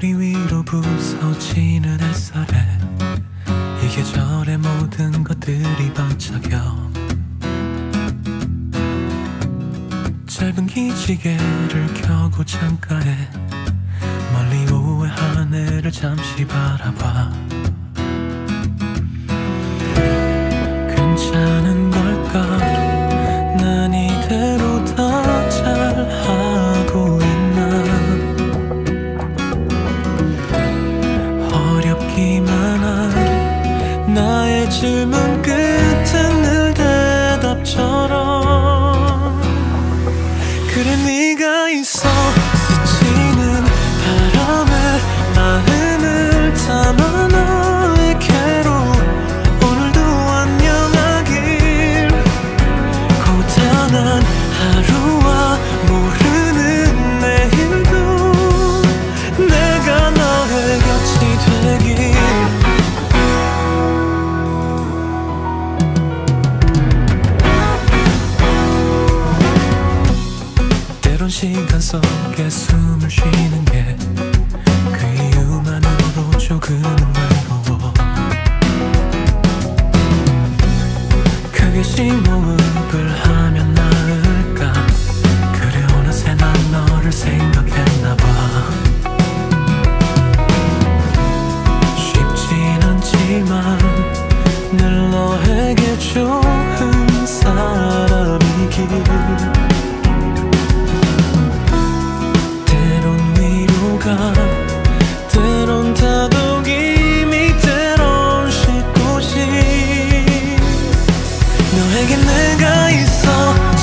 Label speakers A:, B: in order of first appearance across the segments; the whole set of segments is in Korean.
A: 머리 위로 부서지는 햇살에 이 계절의 모든 것들이 반짝여. 짧은 기지개를 켜고 창가에 멀리 우회 하늘을 잠시 바라봐. 나의 질문 끝은 늘 대답처럼. 그래 네가 있어. 시간 속에 숨을 쉬는 게 그 이유만으로 조금 可一艘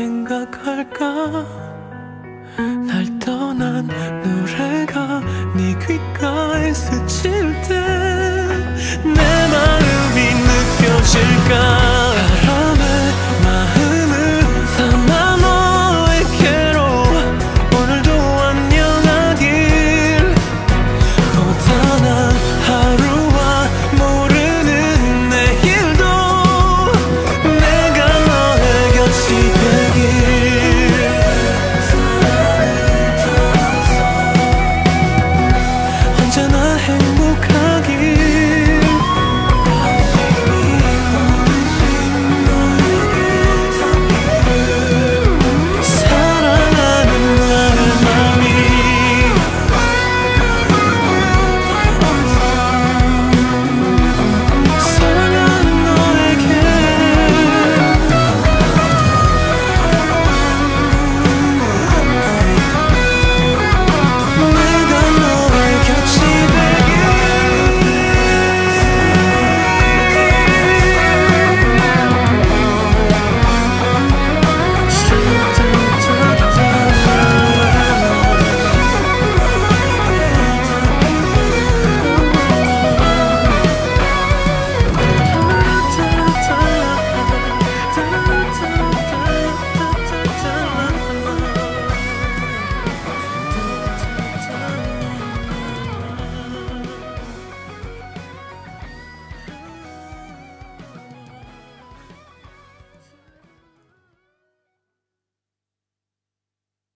A: 생각할까? 날 떠난 노래가 네 귓가에 스칠 때